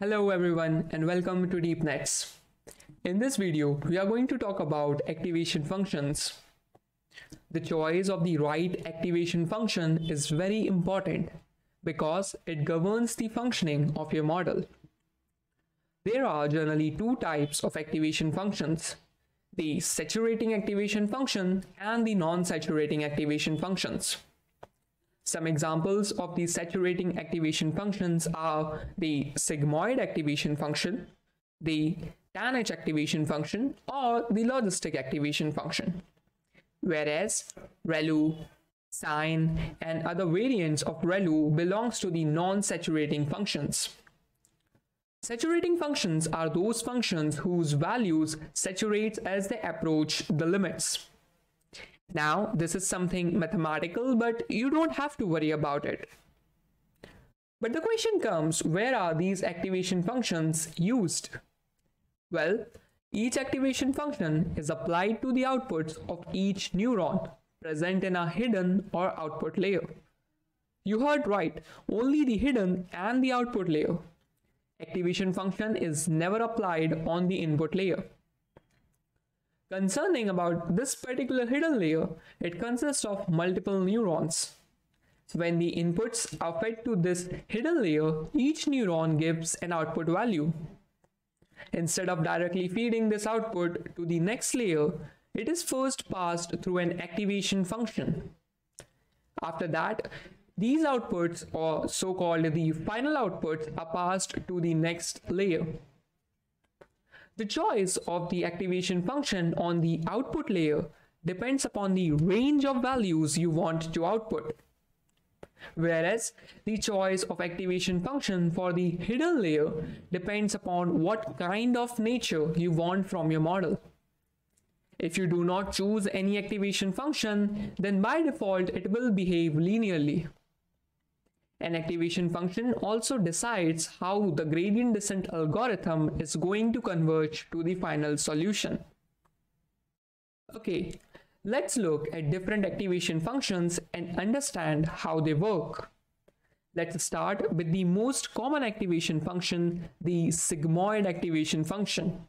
Hello everyone and welcome to DeepNets. In this video, we are going to talk about activation functions. The choice of the right activation function is very important because it governs the functioning of your model. There are generally two types of activation functions, the saturating activation function and the non-saturating activation functions. Some examples of the saturating activation functions are the sigmoid activation function, the tanh activation function, or the logistic activation function. Whereas ReLU, sine, and other variants of ReLU belongs to the non-saturating functions. Saturating functions are those functions whose values saturate as they approach the limits. Now, this is something mathematical, but you don't have to worry about it. But the question comes, where are these activation functions used? Well, each activation function is applied to the outputs of each neuron present in a hidden or output layer. You heard right, only the hidden and the output layer. Activation function is never applied on the input layer. Concerning about this particular hidden layer, it consists of multiple neurons. When the inputs are fed to this hidden layer, each neuron gives an output value. Instead of directly feeding this output to the next layer, it is first passed through an activation function. After that, these outputs, or so-called the final outputs, are passed to the next layer. The choice of the activation function on the output layer depends upon the range of values you want to output. Whereas the choice of activation function for the hidden layer depends upon what kind of nature you want from your model. If you do not choose any activation function, then by default it will behave linearly. An activation function also decides how the gradient descent algorithm is going to converge to the final solution. Okay, let's look at different activation functions and understand how they work. Let's start with the most common activation function, the sigmoid activation function,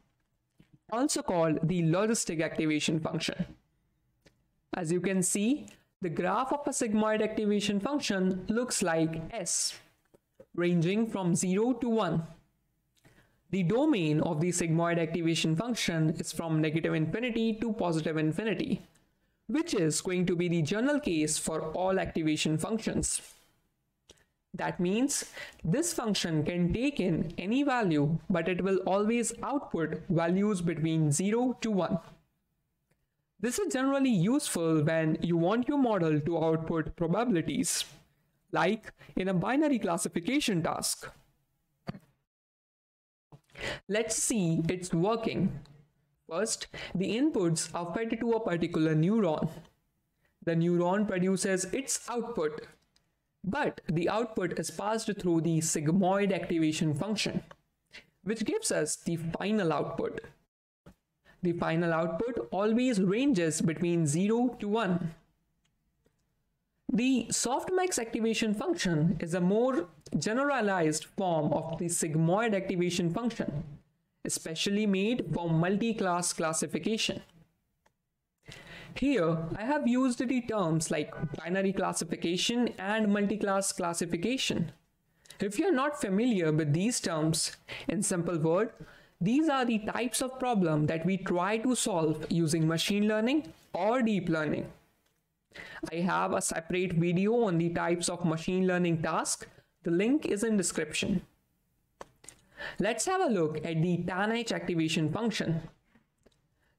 also called the logistic activation function. As you can see, the graph of a sigmoid activation function looks like S, ranging from 0 to 1. The domain of the sigmoid activation function is from negative infinity to positive infinity, which is going to be the general case for all activation functions. That means this function can take in any value, but it will always output values between 0 to 1. This is generally useful when you want your model to output probabilities, like in a binary classification task. Let's see it's working. First, the inputs are fed to a particular neuron. The neuron produces its output, but the output is passed through the sigmoid activation function, which gives us the final output. The final output always ranges between 0 to 1. The softmax activation function is a more generalized form of the sigmoid activation function, especially made for multi-class classification. Here, I have used the terms like binary classification and multi-class classification. If you are not familiar with these terms, in simple word, these are the types of problem that we try to solve using machine learning or deep learning. I have a separate video on the types of machine learning task. The link is in description. Let's have a look at the tanh activation function.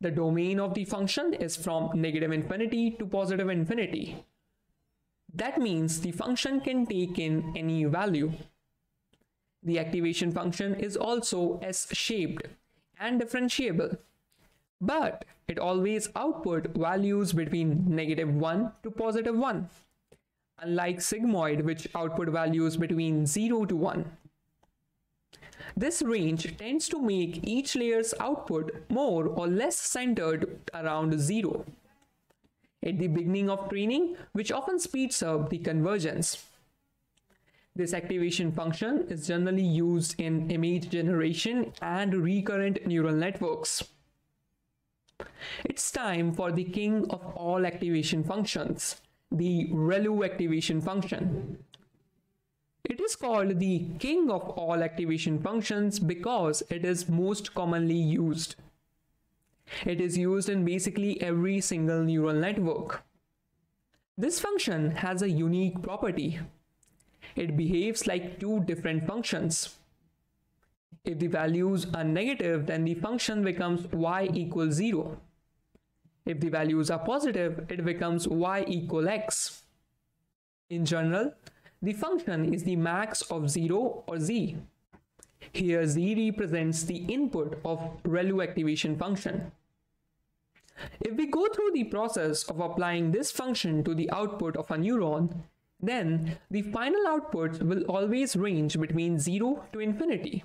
The domain of the function is from negative infinity to positive infinity. That means the function can take in any value. The activation function is also S-shaped and differentiable, but it always output values between negative 1 to positive 1, unlike sigmoid which output values between 0 to 1. This range tends to make each layer's output more or less centered around 0 at the beginning of training, which often speeds up the convergence. This activation function is generally used in image generation and recurrent neural networks. It's time for the king of all activation functions, the ReLU activation function. It is called the king of all activation functions because it is most commonly used. It is used in basically every single neural network. This function has a unique property. It behaves like two different functions. If the values are negative, then the function becomes y equals 0. If the values are positive, it becomes y equal x. In general, the function is the max of 0 or z. Here z represents the input of ReLU activation function. If we go through the process of applying this function to the output of a neuron, then the final output will always range between 0 to infinity.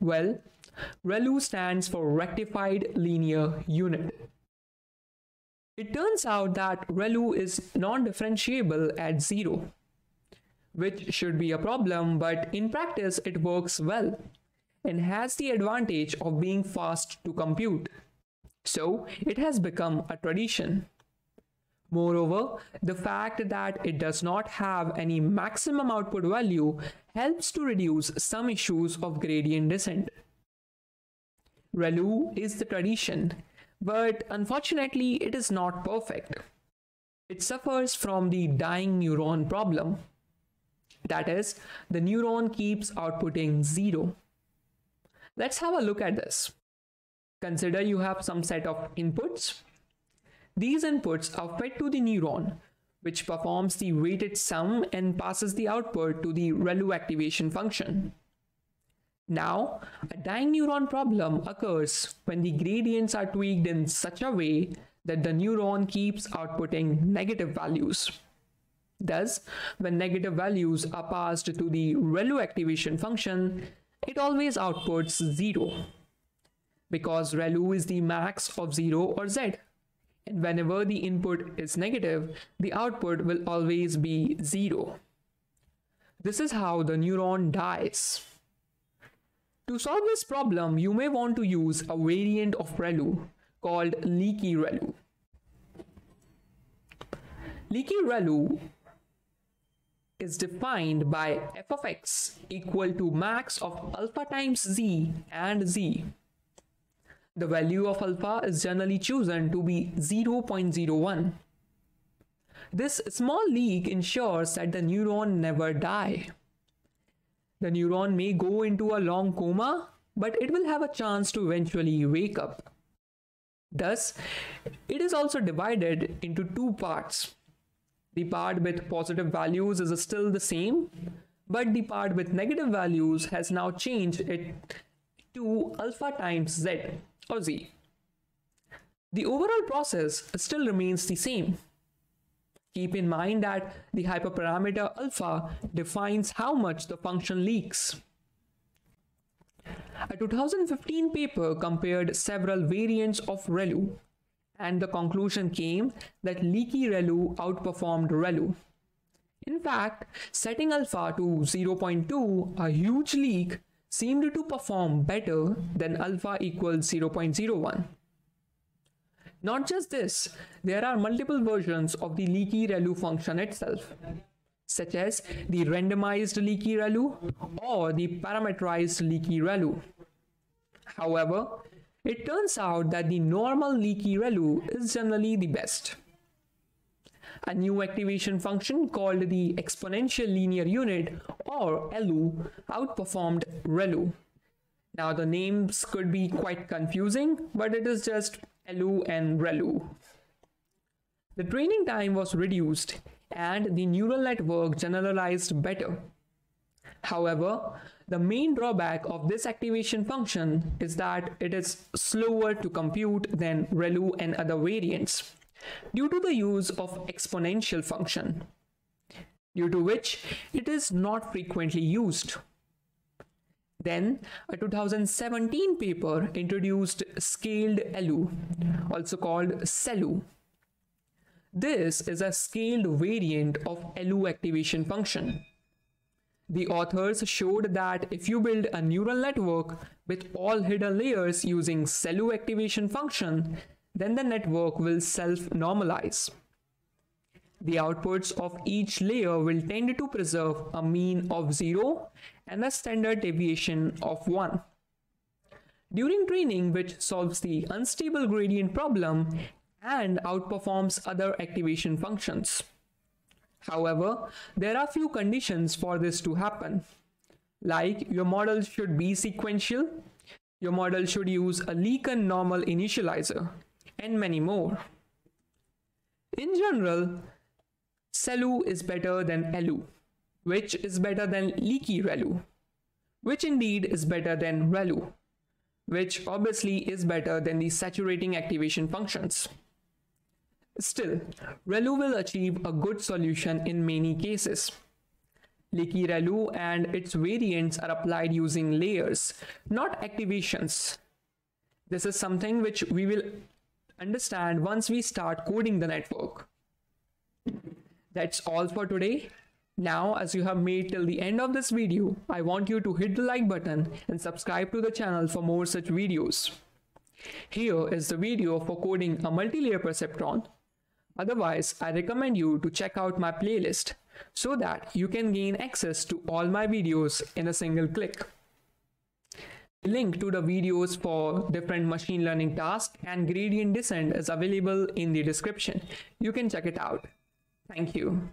Well, ReLU stands for Rectified Linear Unit. It turns out that ReLU is non-differentiable at 0, which should be a problem, but in practice it works well and has the advantage of being fast to compute. So it has become a tradition. Moreover, the fact that it does not have any maximum output value helps to reduce some issues of gradient descent. ReLU is the tradition but unfortunately it is not perfect. It suffers from the dying neuron problem. That is, the neuron keeps outputting zero. Let's have a look at this. Consider you have some set of inputs. These inputs are fed to the neuron, which performs the weighted sum and passes the output to the ReLU activation function. Now, a dying neuron problem occurs when the gradients are tweaked in such a way that the neuron keeps outputting negative values. Thus, when negative values are passed to the ReLU activation function, it always outputs 0 because ReLU is the max of 0 or z. And whenever the input is negative, the output will always be 0. This is how the neuron dies. To solve this problem, you may want to use a variant of ReLU called leaky ReLU. Leaky ReLU is defined by f of x equal to max of alpha times z and z. The value of alpha is generally chosen to be 0.01. This small leak ensures that the neuron never die. The neuron may go into a long coma, but it will have a chance to eventually wake up. Thus, it is also divided into two parts. The part with positive values is still the same, but the part with negative values has now changed it to alpha times z or z. The overall process still remains the same. Keep in mind that the hyperparameter alpha defines how much the function leaks. A 2015 paper compared several variants of ReLU and the conclusion came that leaky ReLU outperformed ReLU. In fact, setting alpha to 0.2, a huge leak, seemed to perform better than alpha equals 0.01. Not just this, there are multiple versions of the leaky ReLU function itself, such as the randomized leaky ReLU or the parameterized leaky ReLU. However, it turns out that the normal leaky ReLU is generally the best. A new activation function called the exponential linear unit or ELU outperformed ReLU. Now the names could be quite confusing, but it is just ELU and ReLU. The training time was reduced and the neural network generalized better. However, the main drawback of this activation function is that it is slower to compute than ReLU and other variants due to the use of exponential function, due to which it is not frequently used. Then, a 2017 paper introduced scaled ELU, also called SeLU. This is a scaled variant of ELU activation function. The authors showed that if you build a neural network with all hidden layers using SeLU activation function, then the network will self-normalize. The outputs of each layer will tend to preserve a mean of 0 and a standard deviation of 1. During training, which solves the unstable gradient problem and outperforms other activation functions. However, there are few conditions for this to happen. Like your model should be sequential, your model should use a LeCun normal initializer, and many more. In general, SeLU is better than ELU, which is better than leaky ReLU, which indeed is better than ReLU, which obviously is better than the saturating activation functions. Still, ReLU will achieve a good solution in many cases. Leaky ReLU and its variants are applied using layers, not activations. This is something which we will understand once we start coding the network. That's all for today. Now, as you have made till the end of this video, I want you to hit the like button and subscribe to the channel for more such videos. Here is the video for coding a multi-layer perceptron Otherwise, I recommend you to check out my playlist so that you can gain access to all my videos in a single click. Link to the videos for different machine learning tasks and gradient descent is available in the description. You can check it out. Thank you.